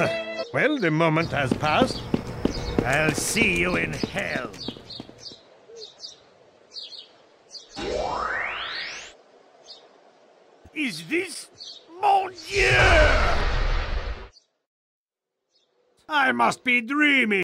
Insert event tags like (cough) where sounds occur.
(coughs) well, the moment has passed. I'll see you in hell. Is this Mon Dieu? I must be dreaming.